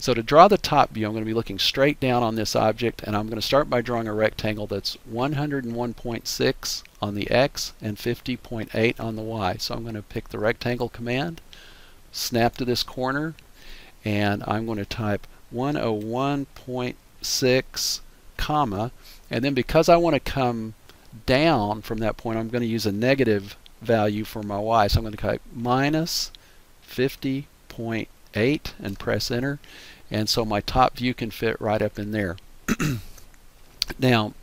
So to draw the top view, I'm going to be looking straight down on this object, and I'm going to start by drawing a rectangle that's 101.6 on the X and 50.8 on the Y. So I'm going to pick the rectangle command, snap to this corner, and I'm going to type 101.6 comma, and then because I want to come down from that point, I'm going to use a negative value for my y. So I'm going to type minus 50.8 and press enter. And so my top view can fit right up in there. now,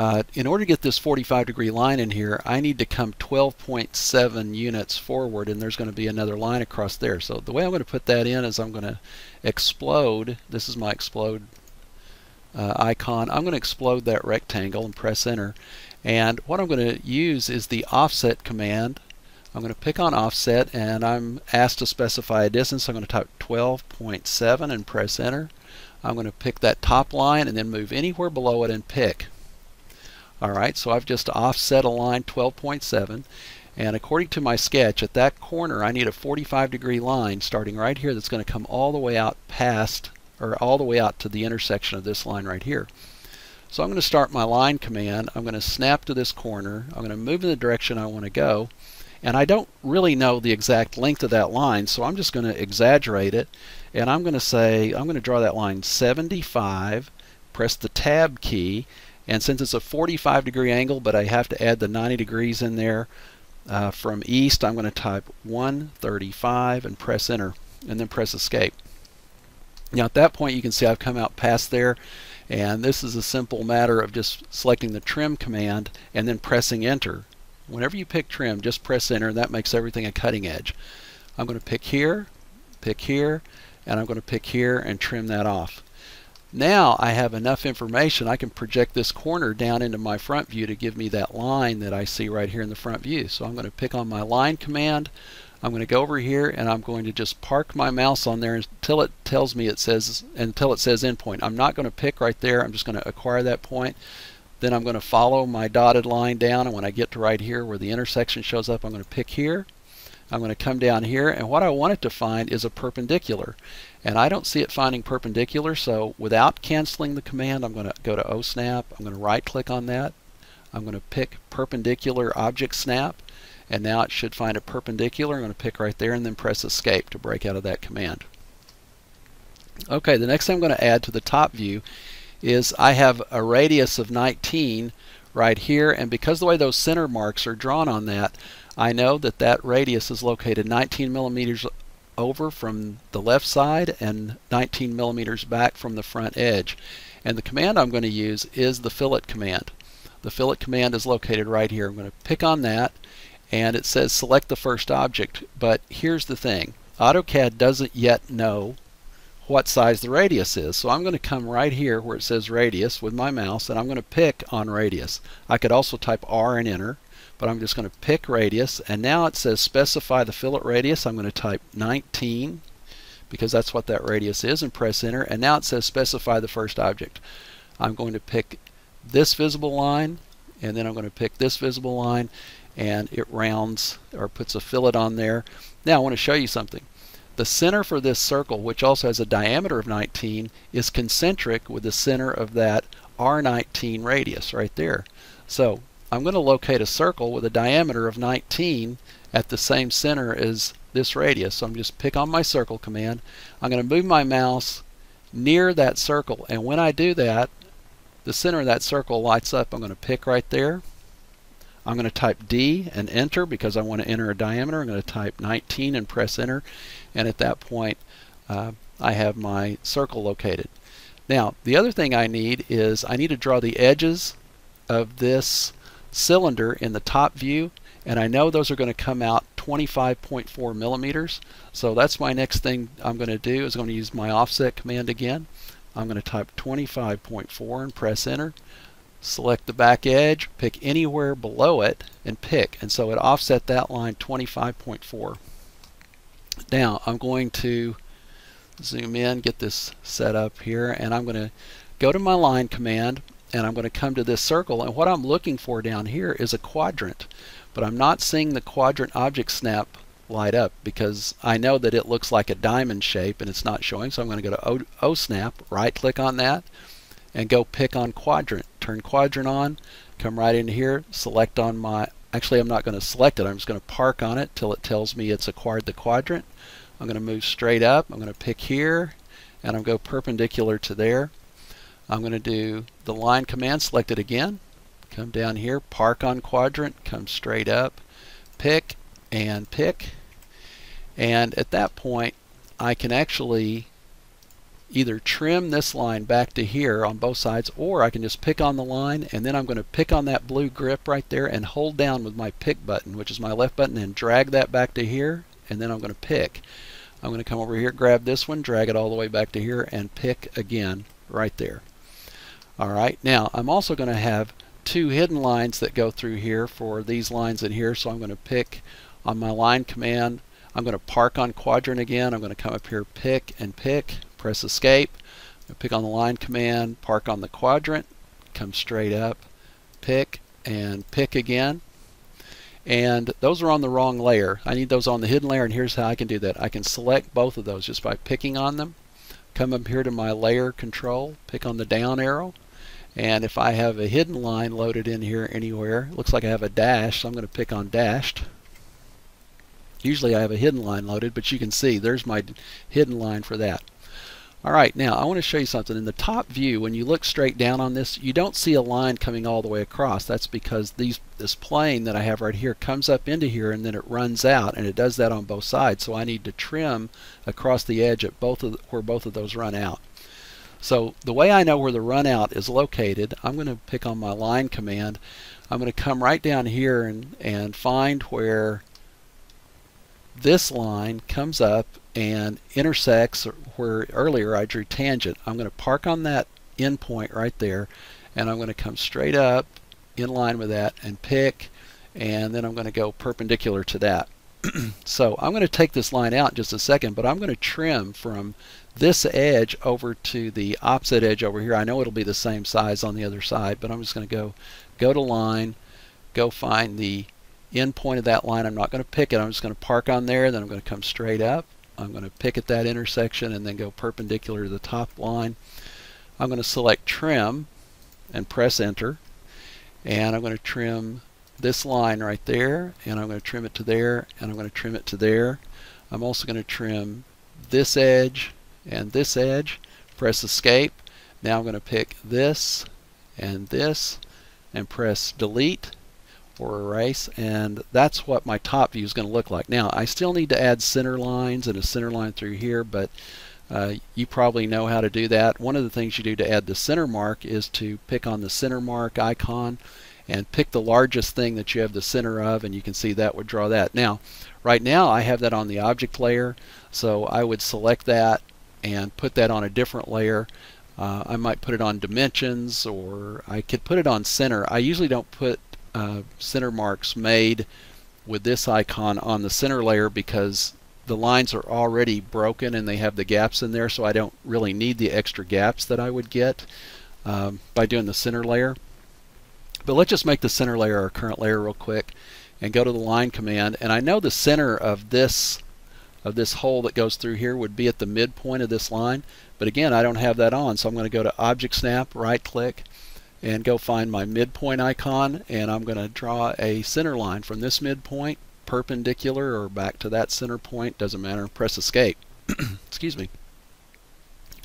uh, in order to get this 45 degree line in here, I need to come 12.7 units forward and there's going to be another line across there. So the way I'm going to put that in is I'm going to explode, this is my explode uh, icon, I'm going to explode that rectangle and press enter. And what I'm going to use is the offset command. I'm going to pick on offset and I'm asked to specify a distance. I'm going to type 12.7 and press enter. I'm going to pick that top line and then move anywhere below it and pick. Alright, so I've just offset a line 12.7 and according to my sketch at that corner I need a 45 degree line starting right here that's going to come all the way out past or all the way out to the intersection of this line right here. So I'm going to start my line command. I'm going to snap to this corner. I'm going to move in the direction I want to go. And I don't really know the exact length of that line, so I'm just going to exaggerate it. And I'm going to say, I'm going to draw that line 75, press the tab key, and since it's a 45 degree angle, but I have to add the 90 degrees in there uh, from east, I'm going to type 135 and press enter, and then press escape. Now at that point you can see I've come out past there and this is a simple matter of just selecting the trim command and then pressing enter. Whenever you pick trim just press enter and that makes everything a cutting edge. I'm going to pick here, pick here, and I'm going to pick here and trim that off. Now I have enough information I can project this corner down into my front view to give me that line that I see right here in the front view. So I'm going to pick on my line command. I'm going to go over here and I'm going to just park my mouse on there until it tells me it says until it says endpoint. I'm not going to pick right there. I'm just going to acquire that point. Then I'm going to follow my dotted line down and when I get to right here where the intersection shows up I'm going to pick here. I'm going to come down here and what I want it to find is a perpendicular. And I don't see it finding perpendicular so without canceling the command I'm going to go to OSNAP I'm going to right click on that. I'm going to pick perpendicular object snap and now it should find a perpendicular. I'm going to pick right there and then press escape to break out of that command. Okay the next thing I'm going to add to the top view is I have a radius of 19 right here and because the way those center marks are drawn on that I know that that radius is located 19 millimeters over from the left side and 19 millimeters back from the front edge. And the command I'm going to use is the fillet command. The fillet command is located right here. I'm going to pick on that and it says select the first object. But here's the thing. AutoCAD doesn't yet know what size the radius is. So I'm going to come right here where it says radius with my mouse and I'm going to pick on radius. I could also type R and enter but I'm just going to pick radius and now it says specify the fillet radius I'm going to type 19 because that's what that radius is and press enter and now it says specify the first object I'm going to pick this visible line and then I'm going to pick this visible line and it rounds or puts a fillet on there now I want to show you something the center for this circle which also has a diameter of 19 is concentric with the center of that R19 radius right there so I'm going to locate a circle with a diameter of 19 at the same center as this radius. So I'm just pick on my circle command. I'm going to move my mouse near that circle and when I do that the center of that circle lights up. I'm going to pick right there. I'm going to type D and enter because I want to enter a diameter. I'm going to type 19 and press enter. And at that point uh, I have my circle located. Now the other thing I need is I need to draw the edges of this cylinder in the top view. And I know those are going to come out 25.4 millimeters. So that's my next thing I'm going to do is I'm going to use my offset command again. I'm going to type 25.4 and press enter select the back edge pick anywhere below it and pick. And so it offset that line 25.4 now I'm going to zoom in get this set up here and I'm going to go to my line command and I'm going to come to this circle. And what I'm looking for down here is a quadrant but I'm not seeing the quadrant object snap light up because I know that it looks like a diamond shape and it's not showing. So I'm going to go to o, o snap, right click on that, and go pick on quadrant. Turn quadrant on, come right in here, select on my, actually I'm not going to select it, I'm just going to park on it till it tells me it's acquired the quadrant. I'm going to move straight up, I'm going to pick here, and I'm going to go perpendicular to there. I'm going to do the line command, select it again, come down here, park on quadrant, come straight up, pick and pick, and at that point I can actually either trim this line back to here on both sides or I can just pick on the line and then I'm going to pick on that blue grip right there and hold down with my pick button which is my left button and drag that back to here and then I'm going to pick. I'm going to come over here grab this one drag it all the way back to here and pick again right there. Alright now I'm also going to have two hidden lines that go through here for these lines in here so I'm going to pick on my line command I'm going to park on quadrant again I'm going to come up here pick and pick press escape, pick on the line command, park on the quadrant, come straight up, pick, and pick again. And those are on the wrong layer. I need those on the hidden layer, and here's how I can do that. I can select both of those just by picking on them. Come up here to my layer control, pick on the down arrow, and if I have a hidden line loaded in here anywhere, looks like I have a dash, so I'm going to pick on dashed. Usually I have a hidden line loaded, but you can see there's my hidden line for that. Alright, now I want to show you something. In the top view, when you look straight down on this, you don't see a line coming all the way across. That's because these, this plane that I have right here comes up into here and then it runs out, and it does that on both sides. So I need to trim across the edge at both of where both of those run out. So the way I know where the run out is located, I'm going to pick on my line command. I'm going to come right down here and, and find where this line comes up and intersects where earlier I drew tangent. I'm going to park on that endpoint right there and I'm going to come straight up in line with that and pick and then I'm going to go perpendicular to that. so I'm going to take this line out in just a second but I'm going to trim from this edge over to the opposite edge over here. I know it'll be the same size on the other side but I'm just going to go go to line go find the end point of that line. I'm not going to pick it. I'm just going to park on there. Then I'm going to come straight up. I'm going to pick at that intersection and then go perpendicular to the top line. I'm going to select trim and press enter. And I'm going to trim this line right there. And I'm going to trim it to there. And I'm going to trim it to there. I'm also going to trim this edge and this edge. Press escape. Now I'm going to pick this and this and press delete or erase and that's what my top view is going to look like. Now I still need to add center lines and a center line through here but uh, you probably know how to do that. One of the things you do to add the center mark is to pick on the center mark icon and pick the largest thing that you have the center of and you can see that would draw that. Now right now I have that on the object layer so I would select that and put that on a different layer. Uh, I might put it on dimensions or I could put it on center. I usually don't put uh, center marks made with this icon on the center layer because the lines are already broken and they have the gaps in there so I don't really need the extra gaps that I would get um, by doing the center layer. But let's just make the center layer our current layer real quick and go to the line command and I know the center of this of this hole that goes through here would be at the midpoint of this line but again I don't have that on so I'm going to go to object snap right click and go find my midpoint icon and I'm going to draw a center line from this midpoint perpendicular or back to that center point doesn't matter press escape. Excuse me.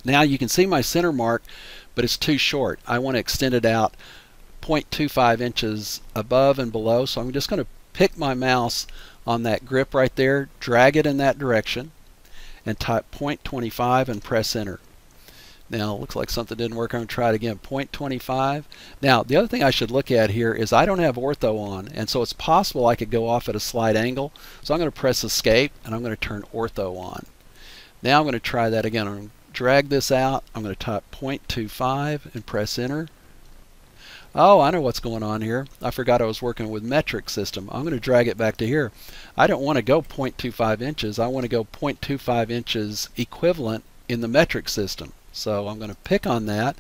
Now you can see my center mark but it's too short. I want to extend it out 0.25 inches above and below so I'm just going to pick my mouse on that grip right there drag it in that direction and type 0.25 and press enter now, it looks like something didn't work. I'm going to try it again. 0.25. Now, the other thing I should look at here is I don't have ortho on, and so it's possible I could go off at a slight angle. So I'm going to press escape, and I'm going to turn ortho on. Now I'm going to try that again. I'm going to drag this out. I'm going to type 0.25 and press enter. Oh, I know what's going on here. I forgot I was working with metric system. I'm going to drag it back to here. I don't want to go 0.25 inches. I want to go 0.25 inches equivalent in the metric system. So I'm going to pick on that.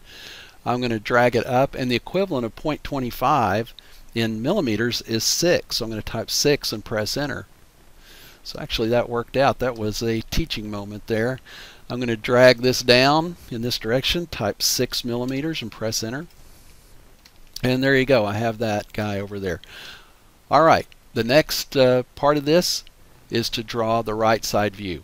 I'm going to drag it up and the equivalent of 0.25 in millimeters is 6. So I'm going to type 6 and press enter. So actually that worked out. That was a teaching moment there. I'm going to drag this down in this direction, type 6 millimeters and press enter. And there you go. I have that guy over there. All right. The next uh, part of this is to draw the right side view.